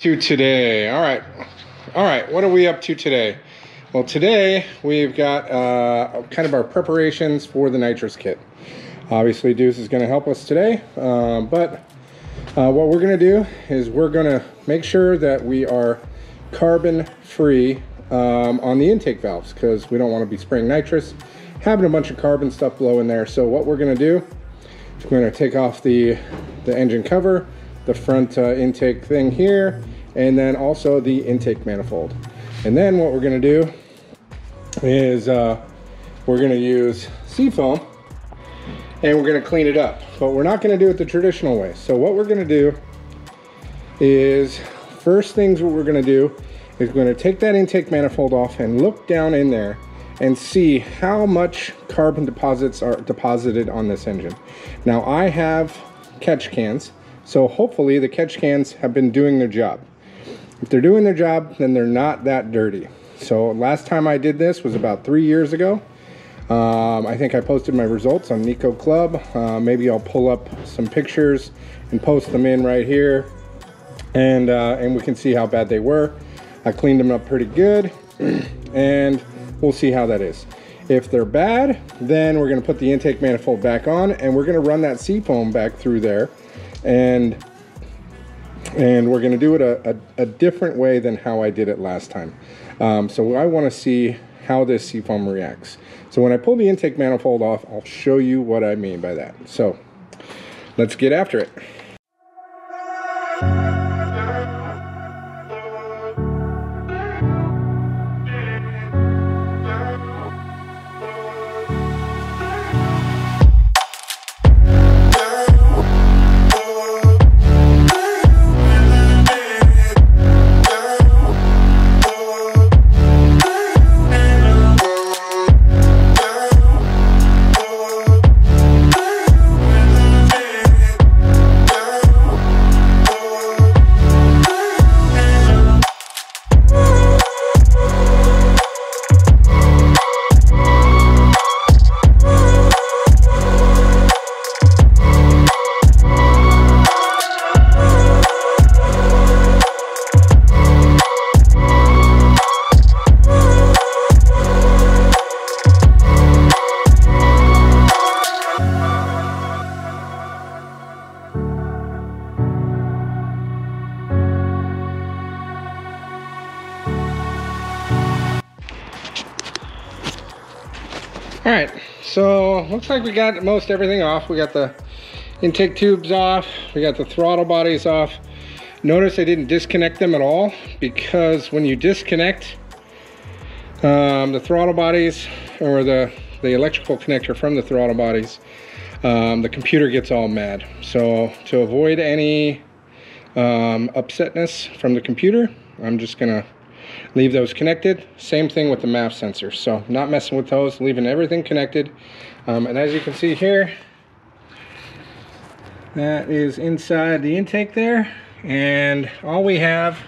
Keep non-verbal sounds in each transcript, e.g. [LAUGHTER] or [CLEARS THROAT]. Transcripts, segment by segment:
to today. All right. All right. What are we up to today? Well, today we've got uh, kind of our preparations for the nitrous kit. Obviously, Deuce is going to help us today, um, but uh, what we're going to do is we're going to make sure that we are carbon free um, on the intake valves because we don't want to be spraying nitrous, having a bunch of carbon stuff blow in there. So what we're going to do is we're going to take off the, the engine cover, the front uh, intake thing here, and then also the intake manifold. And then what we're gonna do is uh, we're gonna use seafoam and we're gonna clean it up. But we're not gonna do it the traditional way. So what we're gonna do is, first things what we're gonna do is we're gonna take that intake manifold off and look down in there and see how much carbon deposits are deposited on this engine. Now I have catch cans, so hopefully the catch cans have been doing their job. If they're doing their job, then they're not that dirty. So last time I did this was about three years ago. Um, I think I posted my results on NICOclub. Uh, maybe I'll pull up some pictures and post them in right here. And, uh, and we can see how bad they were. I cleaned them up pretty good [CLEARS THROAT] and we'll see how that is. If they're bad, then we're gonna put the intake manifold back on and we're gonna run that seafoam back through there and and we're going to do it a, a, a, different way than how I did it last time. Um, so I want to see how this seafoam reacts. So when I pull the intake manifold off, I'll show you what I mean by that. So let's get after it. All right, so looks like we got most everything off. We got the intake tubes off. We got the throttle bodies off. Notice I didn't disconnect them at all because when you disconnect um, the throttle bodies or the, the electrical connector from the throttle bodies, um, the computer gets all mad. So to avoid any um, upsetness from the computer, I'm just gonna leave those connected. Same thing with the MAP sensor. So not messing with those, leaving everything connected. Um, and as you can see here, that is inside the intake there. And all we have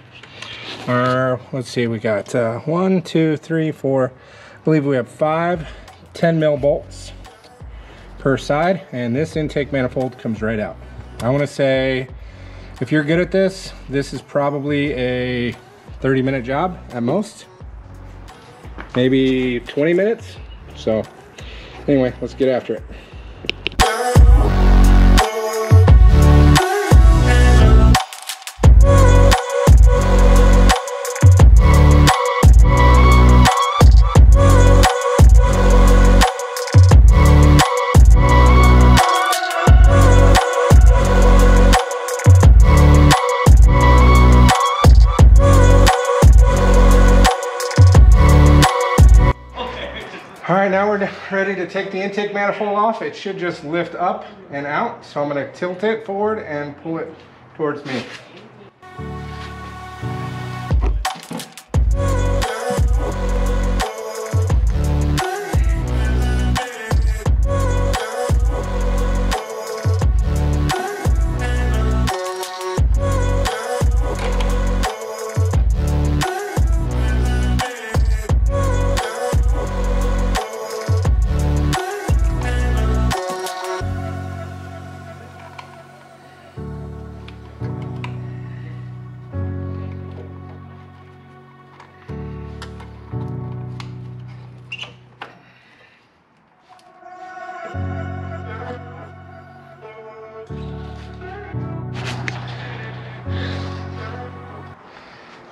are, let's see, we got uh, one, two, three, four, I believe we have five 10 mil bolts per side. And this intake manifold comes right out. I wanna say, if you're good at this, this is probably a 30 minute job at most. Maybe 20 minutes. So anyway, let's get after it. Take the intake manifold off. It should just lift up and out. So I'm gonna tilt it forward and pull it towards me.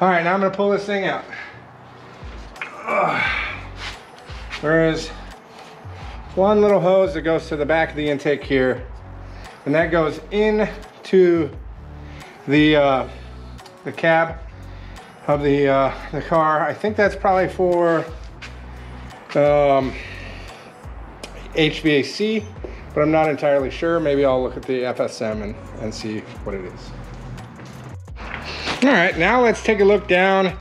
All right, now I'm gonna pull this thing out. There's one little hose that goes to the back of the intake here, and that goes into the uh, the cab of the uh, the car. I think that's probably for um, HVAC, but I'm not entirely sure. Maybe I'll look at the FSM and, and see what it is. All right, now let's take a look down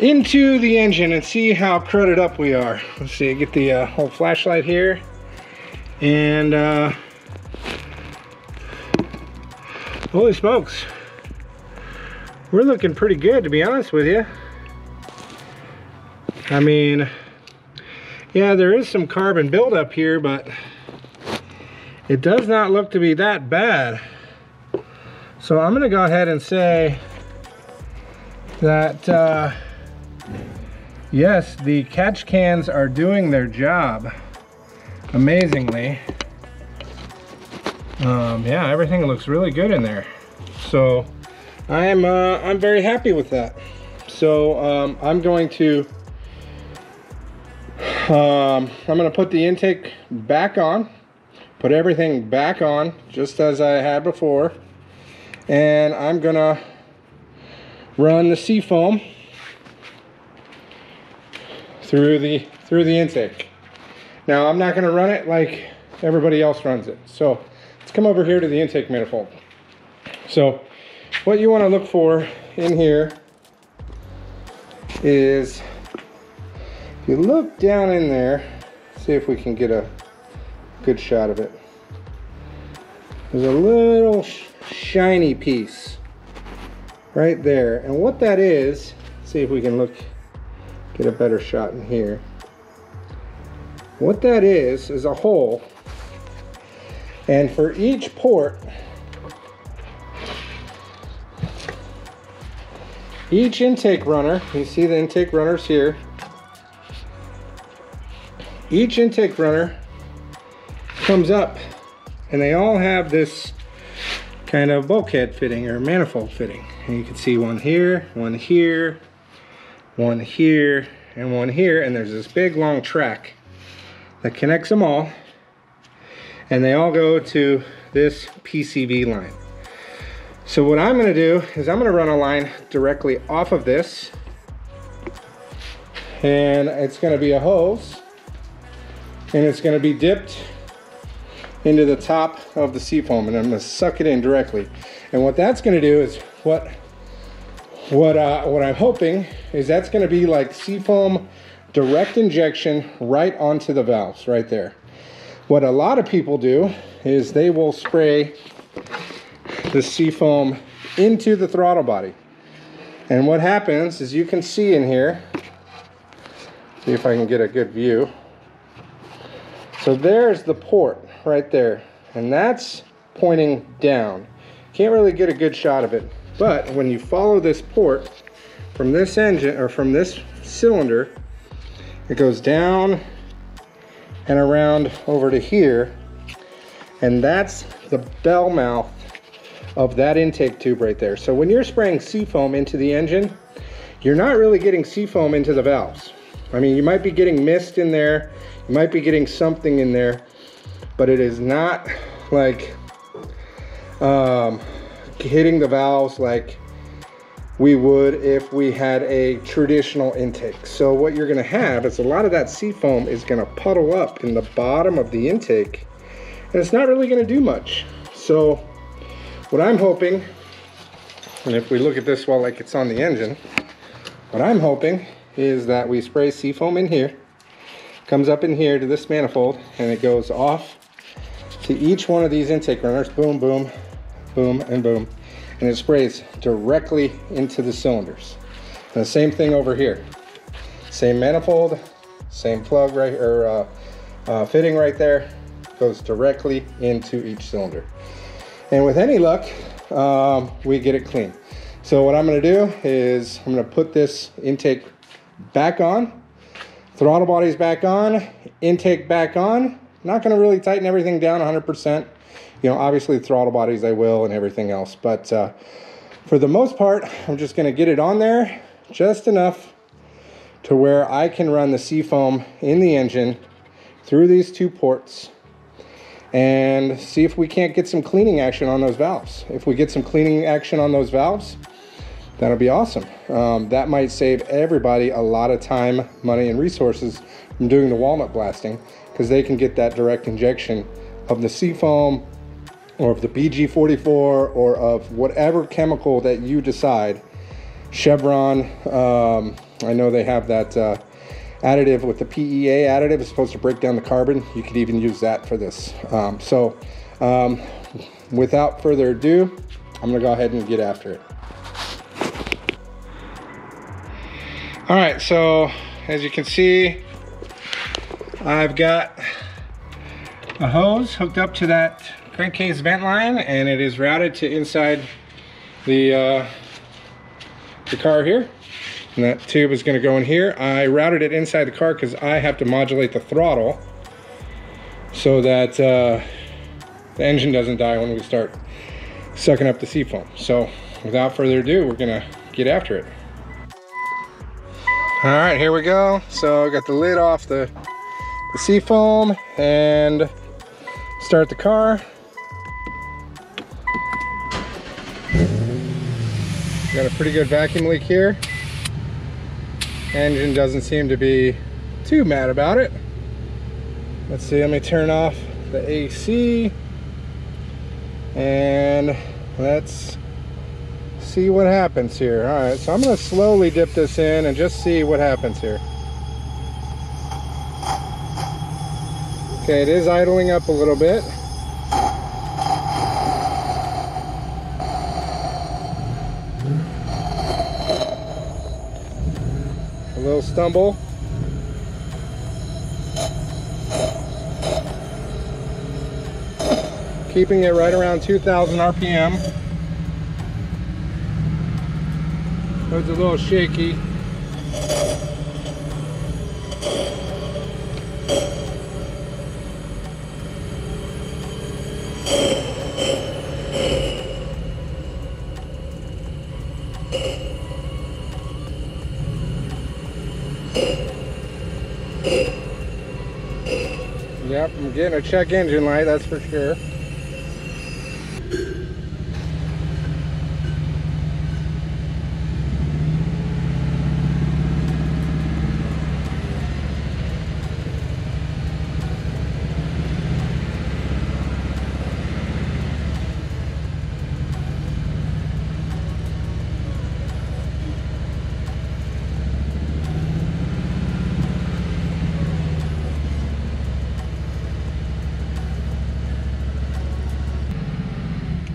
into the engine and see how cruded up we are. Let's see, get the uh, whole flashlight here. And uh, holy smokes, we're looking pretty good to be honest with you. I mean, yeah, there is some carbon buildup here, but it does not look to be that bad. So I'm gonna go ahead and say that, uh, yes, the catch cans are doing their job amazingly. Um, yeah, everything looks really good in there. So I'm, uh, I'm very happy with that. So um, I'm going to, um, I'm gonna put the intake back on, put everything back on just as I had before and I'm gonna run the seafoam through the through the intake. Now I'm not gonna run it like everybody else runs it. So let's come over here to the intake manifold. So what you wanna look for in here is if you look down in there, see if we can get a good shot of it. There's a little shiny piece right there. And what that is, see if we can look, get a better shot in here. What that is, is a hole. And for each port, each intake runner, you see the intake runners here, each intake runner comes up and they all have this kind of bulkhead fitting or manifold fitting. And you can see one here, one here, one here, and one here. And there's this big long track that connects them all. And they all go to this PCV line. So what I'm gonna do is I'm gonna run a line directly off of this. And it's gonna be a hose. And it's gonna be dipped into the top of the seafoam and I'm gonna suck it in directly. And what that's gonna do is what what uh, what I'm hoping is that's gonna be like seafoam direct injection right onto the valves right there. What a lot of people do is they will spray the seafoam into the throttle body. And what happens is you can see in here, see if I can get a good view. So there's the port right there. And that's pointing down. Can't really get a good shot of it. But when you follow this port from this engine or from this cylinder, it goes down and around over to here. And that's the bell mouth of that intake tube right there. So when you're spraying seafoam into the engine, you're not really getting seafoam into the valves. I mean, you might be getting mist in there, you might be getting something in there, but it is not like um, hitting the valves like we would if we had a traditional intake. So what you're gonna have is a lot of that seafoam is gonna puddle up in the bottom of the intake and it's not really gonna do much. So what I'm hoping, and if we look at this while like it's on the engine, what I'm hoping is that we spray seafoam in here, comes up in here to this manifold and it goes off to each one of these intake runners, boom, boom, boom, and boom, and it sprays directly into the cylinders. And the same thing over here. Same manifold, same plug right, or uh, uh, fitting right there, goes directly into each cylinder. And with any luck, um, we get it clean. So what I'm gonna do is I'm gonna put this intake back on, throttle body's back on, intake back on, Not going to really tighten everything down 100%. You know, obviously throttle bodies I will and everything else. But uh, for the most part, I'm just going to get it on there just enough to where I can run the seafoam in the engine through these two ports and see if we can't get some cleaning action on those valves. If we get some cleaning action on those valves, that'll be awesome. Um, that might save everybody a lot of time, money, and resources from doing the walnut blasting because they can get that direct injection of the seafoam or of the BG44 or of whatever chemical that you decide. Chevron, um, I know they have that uh, additive with the PEA additive. It's supposed to break down the carbon. You could even use that for this. Um, so um, without further ado, I'm gonna go ahead and get after it. All right, so as you can see, I've got a hose hooked up to that crankcase vent line and it is routed to inside the, uh, the car here. And that tube is gonna go in here. I routed it inside the car because I have to modulate the throttle so that uh, the engine doesn't die when we start sucking up the seafoam. So without further ado, we're gonna get after it. All right, here we go. So I got the lid off the, the seafoam and start the car. Got a pretty good vacuum leak here. Engine doesn't seem to be too mad about it. Let's see, let me turn off the AC and let's see what happens here. All right, so I'm gonna slowly dip this in and just see what happens here. Okay, it is idling up a little bit. A little stumble. Keeping it right around 2,000 RPM. It's a little shaky. Yep, I'm getting a check engine light, that's for sure.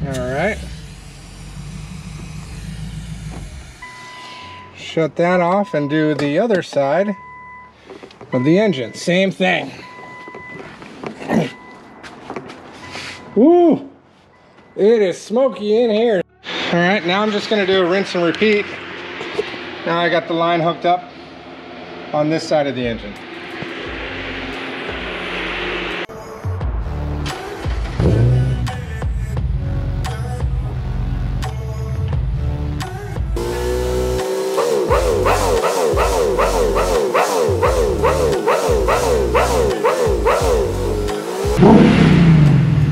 All right. Shut that off and do the other side of the engine. Same thing. [COUGHS] Woo! It is smoky in here. All right, now I'm just gonna do a rinse and repeat. Now I got the line hooked up on this side of the engine.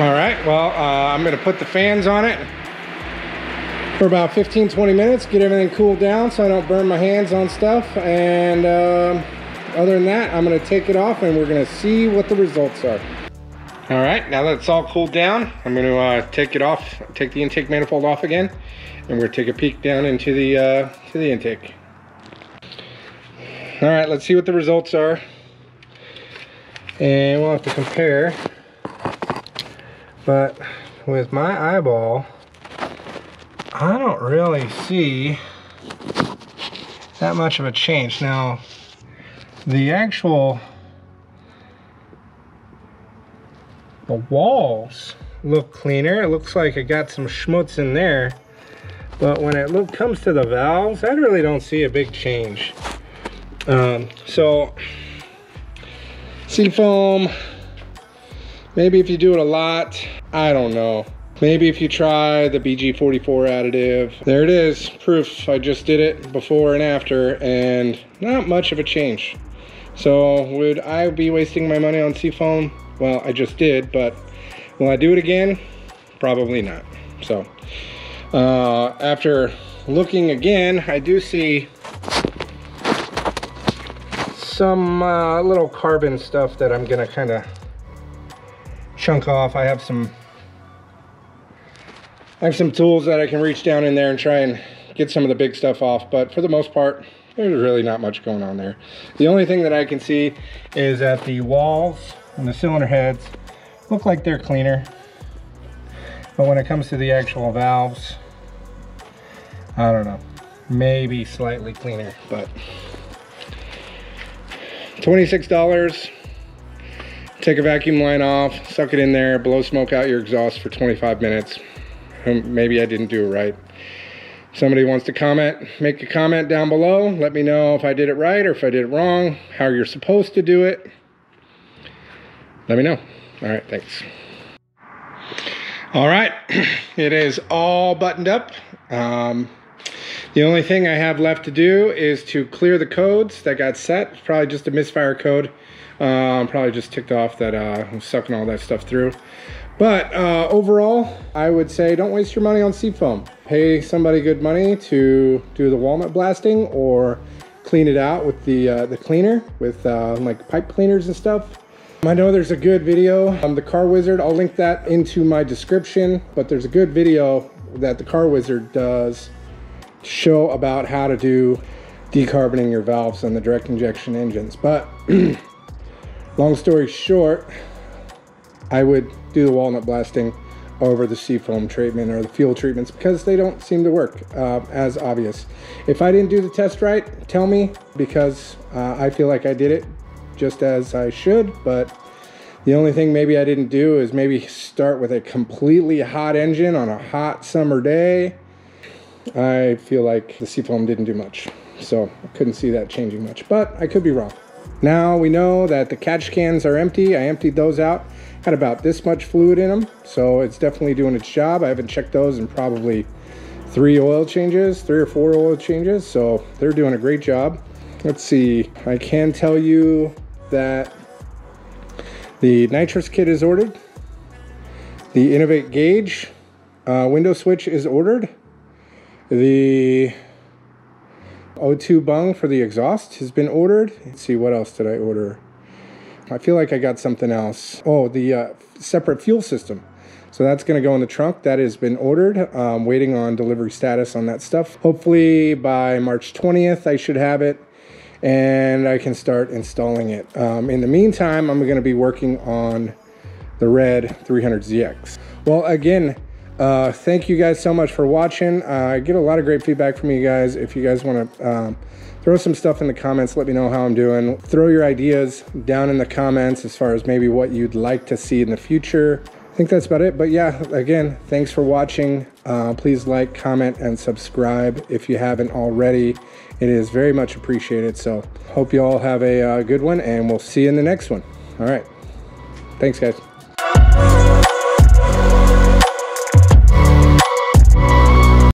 All right, well, uh, I'm gonna put the fans on it for about 15, 20 minutes, get everything cooled down so I don't burn my hands on stuff. And um, other than that, I'm gonna take it off and we're gonna see what the results are. All right, now that it's all cooled down, I'm gonna uh, take it off, take the intake manifold off again, And we're gonna take a peek down into the uh, to the intake. All right, let's see what the results are. And we'll have to compare. But with my eyeball, I don't really see that much of a change. Now, the actual the walls look cleaner. It looks like it got some schmutz in there. But when it look, comes to the valves, I really don't see a big change. Um, so, seafoam, maybe if you do it a lot, I don't know. Maybe if you try the BG44 additive. There it is, proof. I just did it before and after, and not much of a change. So would I be wasting my money on seafoam? Well, I just did, but will I do it again? Probably not. So uh, after looking again, I do see some uh, little carbon stuff that I'm gonna kind of chunk off. I have some I have some tools that I can reach down in there and try and get some of the big stuff off, but for the most part, there's really not much going on there. The only thing that I can see is that the walls and the cylinder heads look like they're cleaner. But when it comes to the actual valves, I don't know, maybe slightly cleaner, but $26. Take a vacuum line off, suck it in there, blow smoke out your exhaust for 25 minutes. Um, maybe I didn't do it right. Somebody wants to comment, make a comment down below. Let me know if I did it right or if I did it wrong, how you're supposed to do it. Let me know. All right, thanks. All right, [CLEARS THROAT] it is all buttoned up. Um, the only thing I have left to do is to clear the codes that got set. Probably just a misfire code. Um, probably just ticked off that uh, I'm sucking all that stuff through. But uh, overall, I would say don't waste your money on seafoam. Pay somebody good money to do the walnut blasting or clean it out with the, uh, the cleaner, with uh, like pipe cleaners and stuff. I know there's a good video on the Car Wizard. I'll link that into my description, but there's a good video that the Car Wizard does show about how to do decarboning your valves on the direct injection engines. But [CLEARS THROAT] long story short, I would do the walnut blasting over the seafoam treatment or the fuel treatments because they don't seem to work uh, as obvious. If I didn't do the test right, tell me because uh, I feel like I did it just as I should, but the only thing maybe I didn't do is maybe start with a completely hot engine on a hot summer day. I feel like the seafoam didn't do much, so I couldn't see that changing much, but I could be wrong. Now we know that the catch cans are empty. I emptied those out. Had about this much fluid in them so it's definitely doing its job. I haven't checked those in probably three oil changes three or four oil changes so they're doing a great job. Let's see. I can tell you that the nitrous kit is ordered. The innovate gauge uh, window switch is ordered. The O2 bung for the exhaust has been ordered. Let's see, what else did I order? I feel like I got something else. Oh, the uh, separate fuel system. So that's going to go in the trunk. That has been ordered. Um, waiting on delivery status on that stuff. Hopefully by March 20th, I should have it and I can start installing it. Um, in the meantime, I'm going to be working on the Red 300ZX. Well, again, uh, thank you guys so much for watching. Uh, I get a lot of great feedback from you guys. If you guys want to um, throw some stuff in the comments, let me know how I'm doing. Throw your ideas down in the comments as far as maybe what you'd like to see in the future. I think that's about it. But yeah, again, thanks for watching. Uh, please like, comment, and subscribe if you haven't already. It is very much appreciated. So hope you all have a uh, good one and we'll see you in the next one. All right. Thanks, guys.